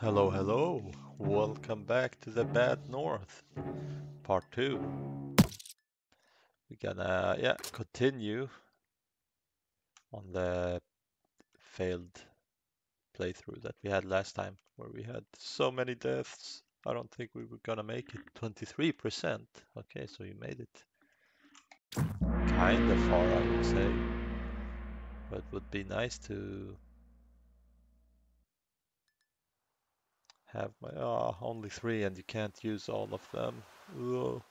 Hello, hello. Welcome back to the Bad North, part two. We're gonna, yeah, continue on the failed playthrough that we had last time, where we had so many deaths. I don't think we were gonna make it. 23%. Okay, so you made it. Kinda far, I would say. But would be nice to have my oh, only three and you can't use all of them. Ugh.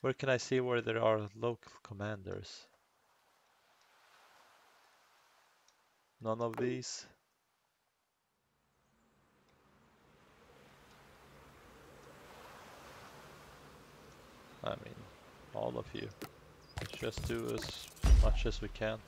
Where can I see where there are local commanders? None of these. I mean, all of you. Let's just do as much as we can.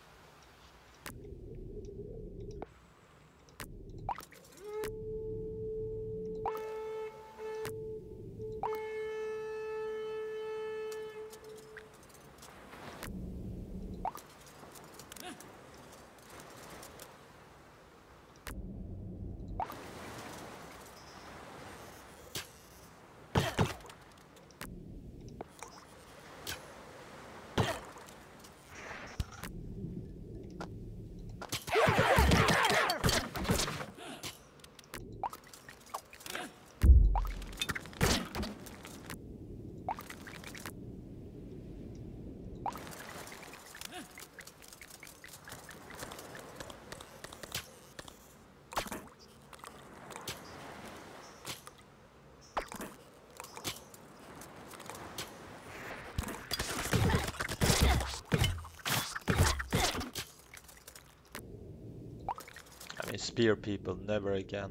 Spear people, never again.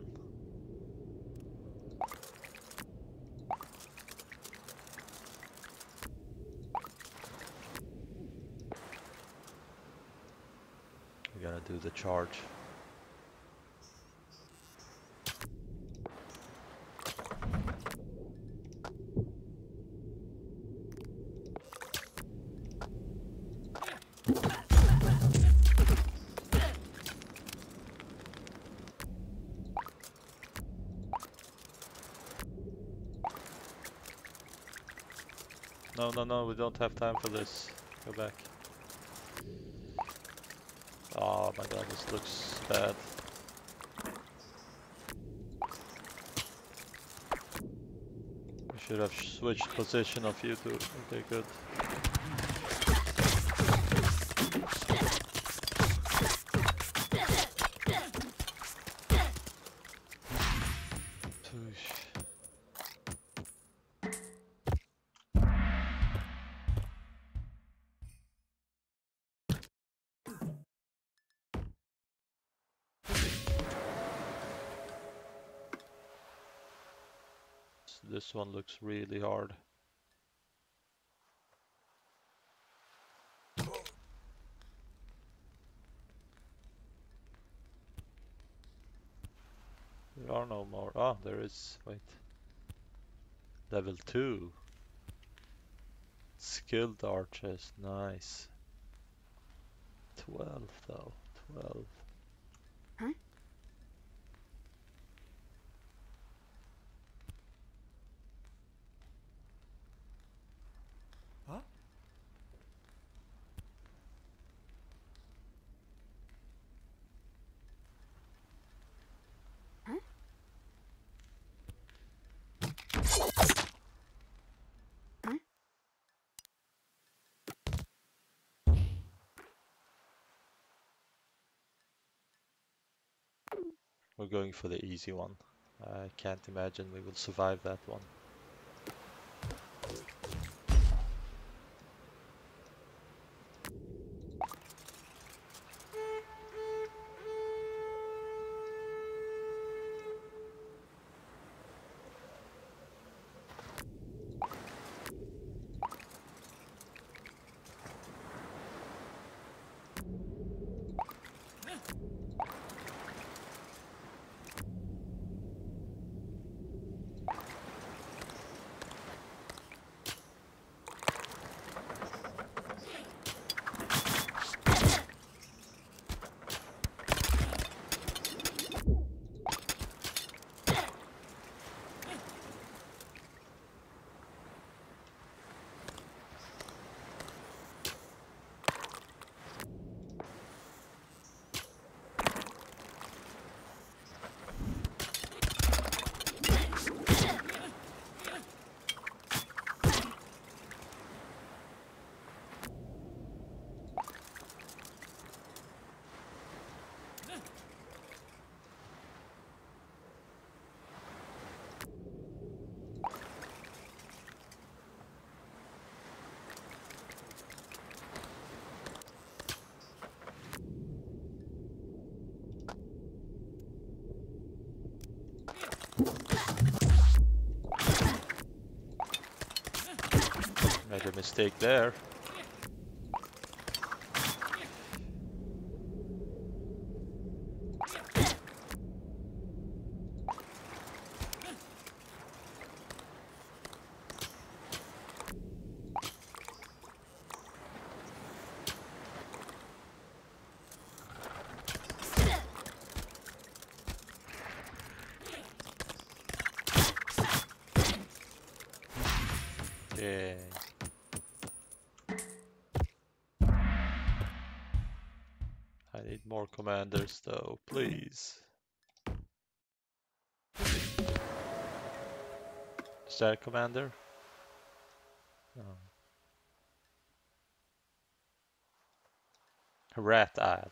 We gotta do the charge. No, no, we don't have time for this. Go back. Oh my god, this looks bad. We should have switched position of you two. Okay, good. This one looks really hard. There are no more. Ah, there is. Wait. Level 2. Skilled archers. Nice. 12 though. 12. We're going for the easy one. I can't imagine we will survive that one. Mistake there. Commanders though, please. Is that a commander? No. Rat Isle.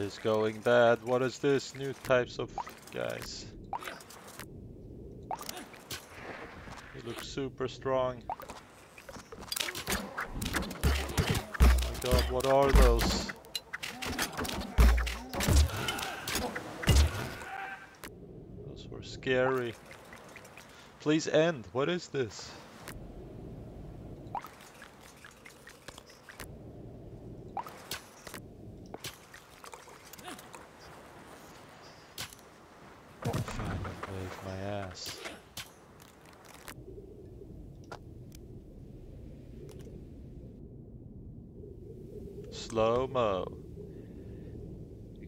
Is going bad. What is this? New types of guys. They look super strong. Oh my god, what are those? Those were scary. Please end. What is this? Fucking wave my ass. Slow mo.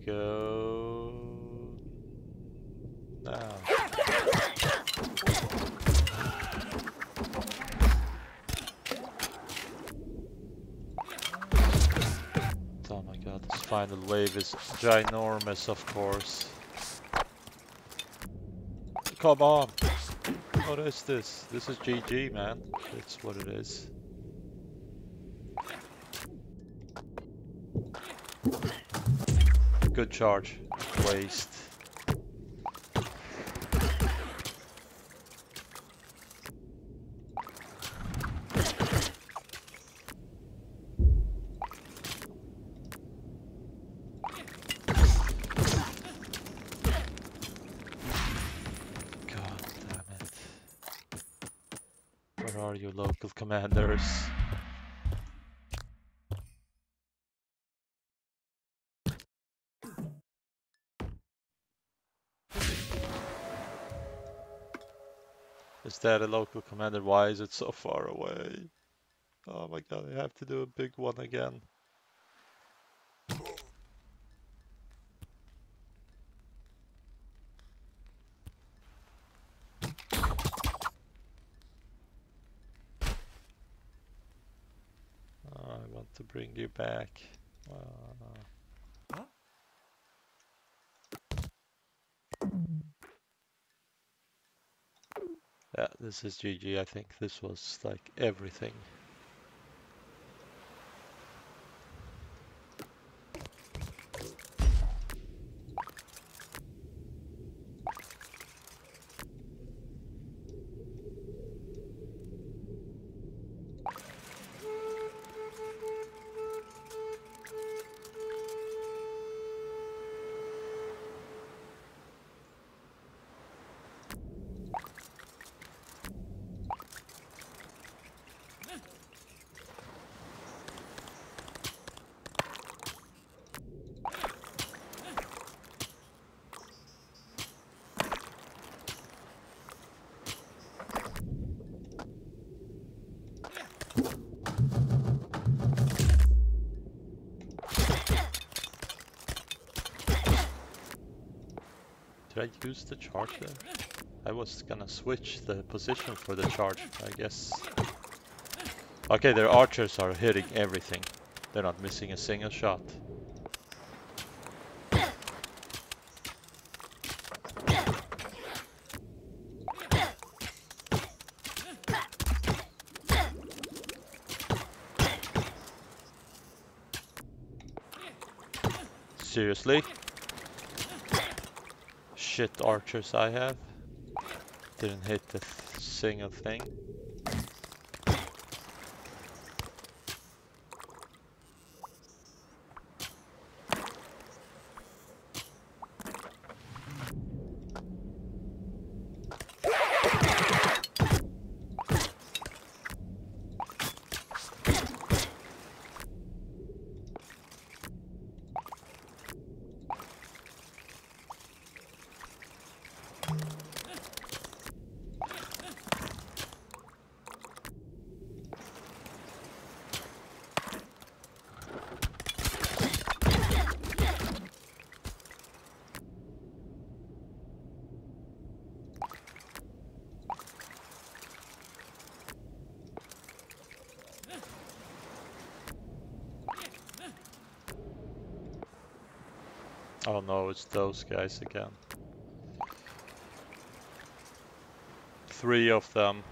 Go now. Oh my god, this final wave is ginormous, of course. Come on! What is this? This is GG, man. That's what it is. Good charge. Waste. God damn it. Where are you, local commanders? Is that a local commander? Why is it so far away? Oh my god, I have to do a big one again. Oh, I want to bring you back. Uh, yeah, this is GG. I think this was like everything. I use the charge there? I was gonna switch the position for the charge, I guess. Okay, their archers are hitting everything. They're not missing a single shot. Seriously? Shit archers I have. Didn't hit a single thing. Oh no, it's those guys again. Three of them.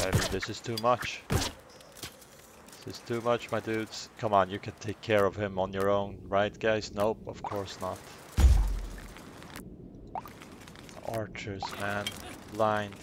I mean, this is too much. This is too much, my dudes. Come on, you can take care of him on your own, right guys? Nope, of course not. Archers, man. Blind.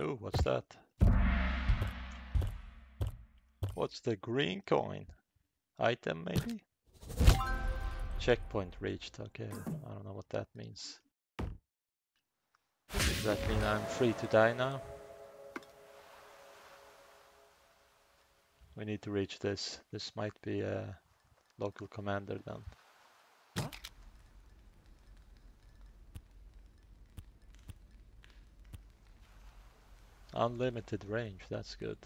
Ooh, what's that? What's the green coin? Item, maybe? Checkpoint reached. Okay, I don't know what that means. Does that mean I'm free to die now? We need to reach this. This might be a local commander then. Unlimited range, that's good.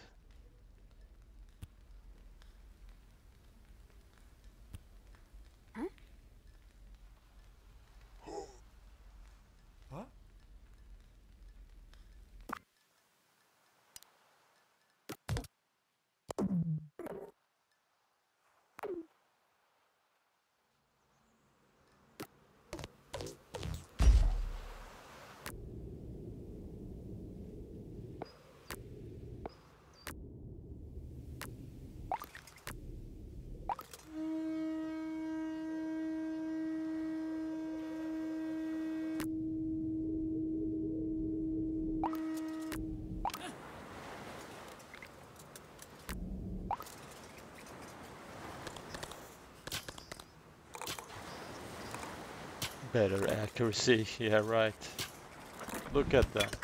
Better accuracy, yeah right. Look at that.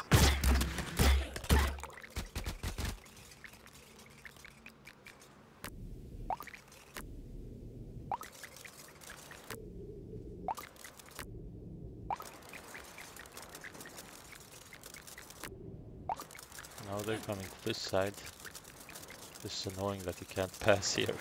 Now they're coming to this side. It's annoying that you can't pass here.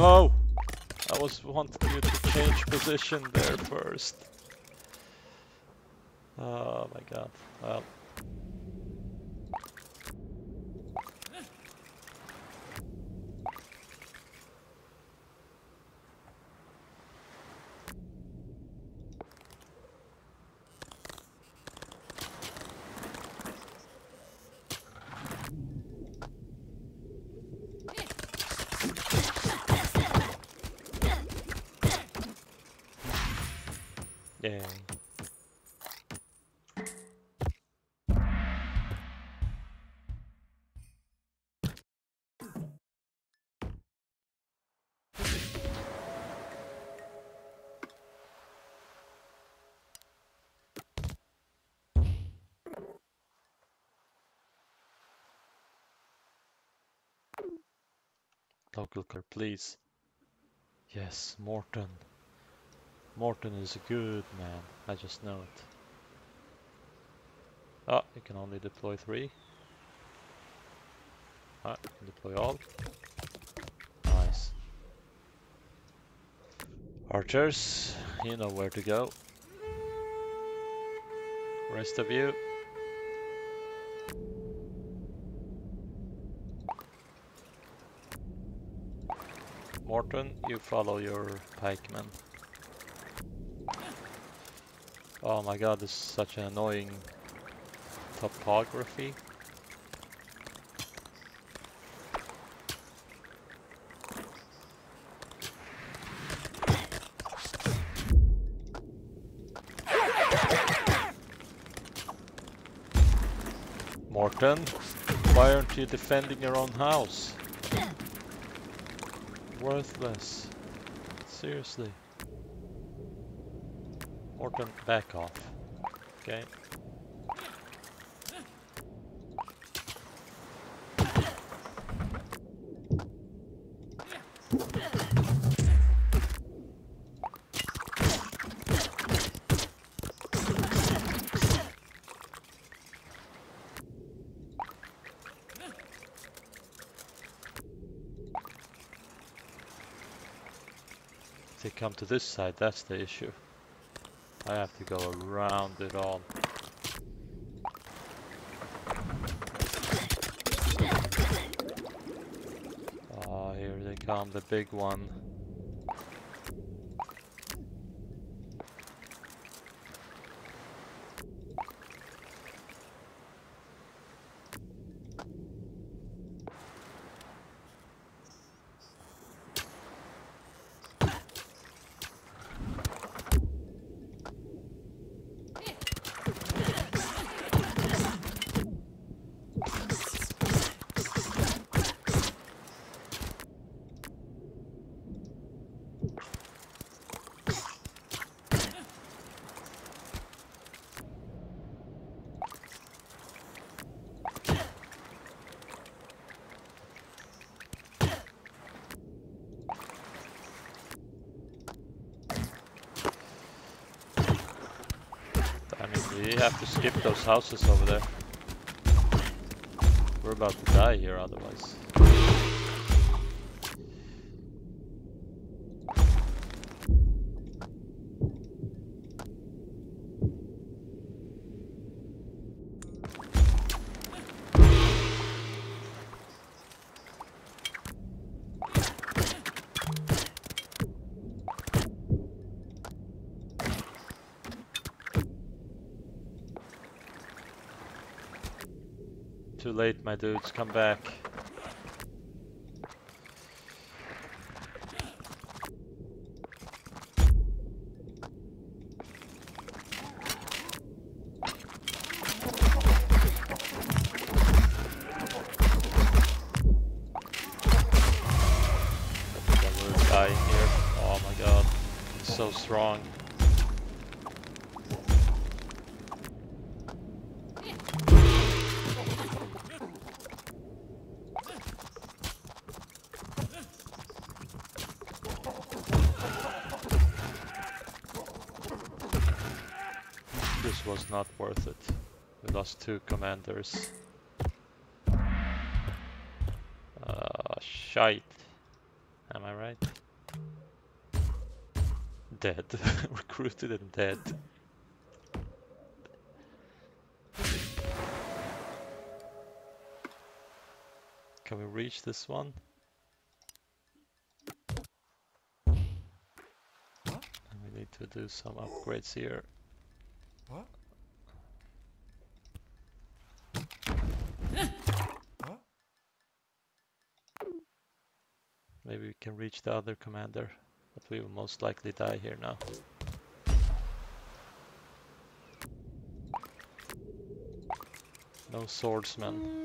No! I was wanting you to change position there first. Oh my god. Well. Local car, please. Yes, Morton. Morton is a good man, I just know it. Oh, you can only deploy three. Ah, deploy all. Nice. Archers, you know where to go. Rest of you. Morton, you follow your pikemen. Oh my god, this is such an annoying topography. Morton, why aren't you defending your own house? Worthless. Seriously. Morton, back off. Okay. Come to this side, that's the issue. I have to go around it all. Oh, here they come, the big one. I mean, we have to skip those houses over there. We're about to die here otherwise. Too late, my dudes. Come back. Lost two commanders. Uh, shite. Am I right? Dead. Recruited and dead. Can we reach this one? We need to do some upgrades here. What? Can reach the other commander, but we will most likely die here now. No swordsman.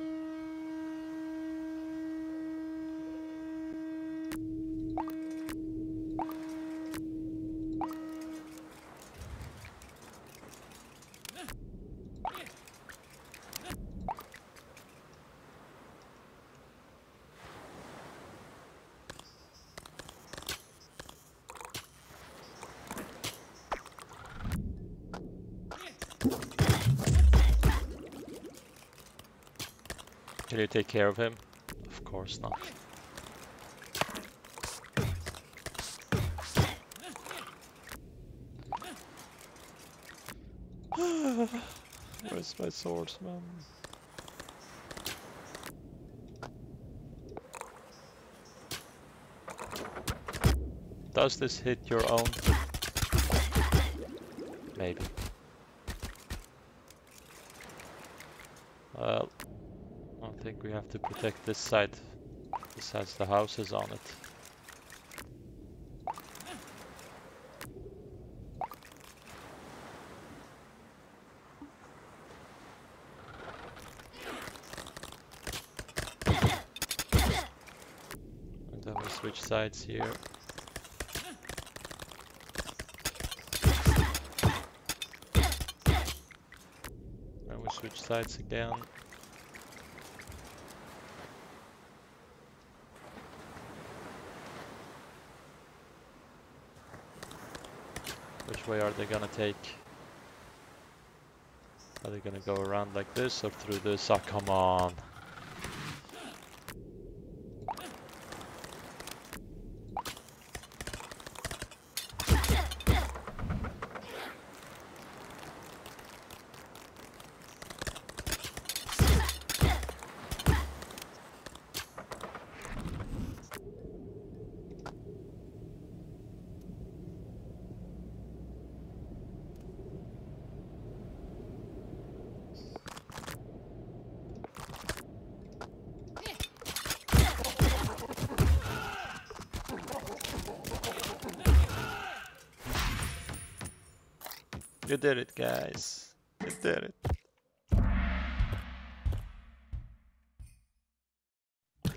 Can you take care of him? Of course not. Where's my swordsman? Does this hit your own? Maybe. Well, I think we have to protect this side. This has the houses on it. And then we switch sides here. And we switch sides again. Way are they gonna take? Are they gonna go around like this or through this? Oh, come on. You did it, guys. You did it.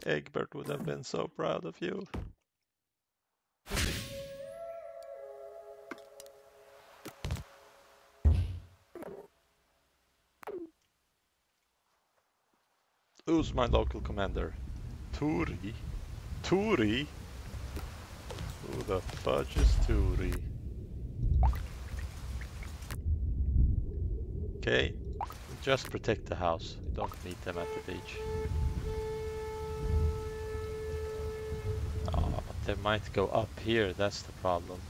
Egbert would have been so proud of you. Who's my local commander? Turi? Turi? Who the fudge is Turi? Okay, just protect the house. We don't need them at the beach. Oh, they might go up here, that's the problem.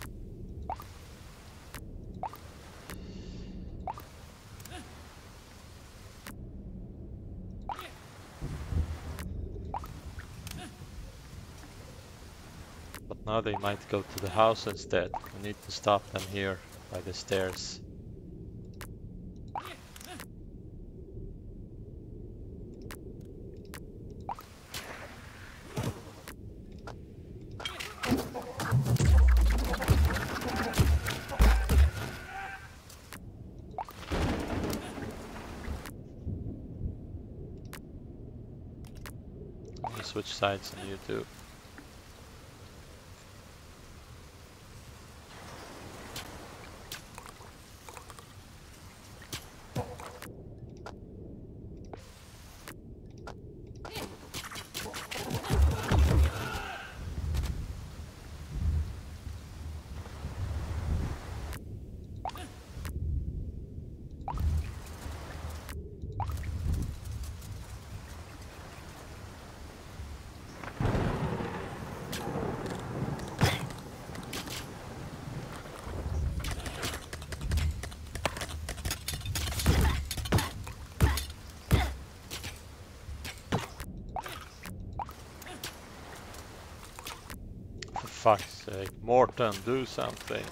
But now they might go to the house instead. We need to stop them here by the stairs. Sides on YouTube. Fuck's sake, Morton, do something.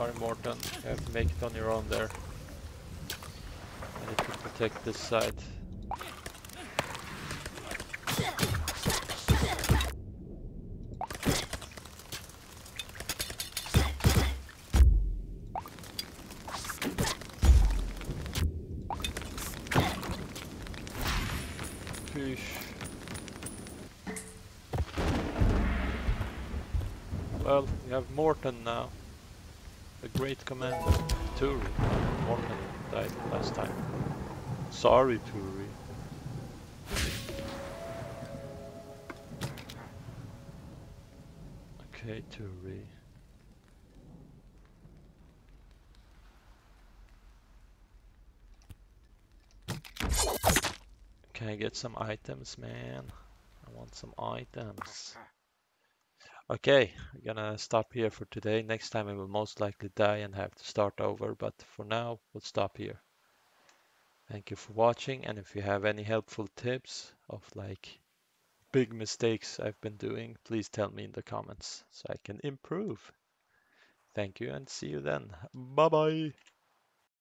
Sorry, Morton. You have to make it on your own there. I need to protect this side. Well, we have Morton now. The great commander, Turi. Morton died last time. Sorry, Turi. Okay, Turi. Can I get some items, man? I want some items. Okay, I'm gonna stop here for today. Next time I will most likely die and have to start over, but for now, we'll stop here. Thank you for watching, and if you have any helpful tips of like big mistakes I've been doing, please tell me in the comments so I can improve. Thank you and see you then. Bye bye.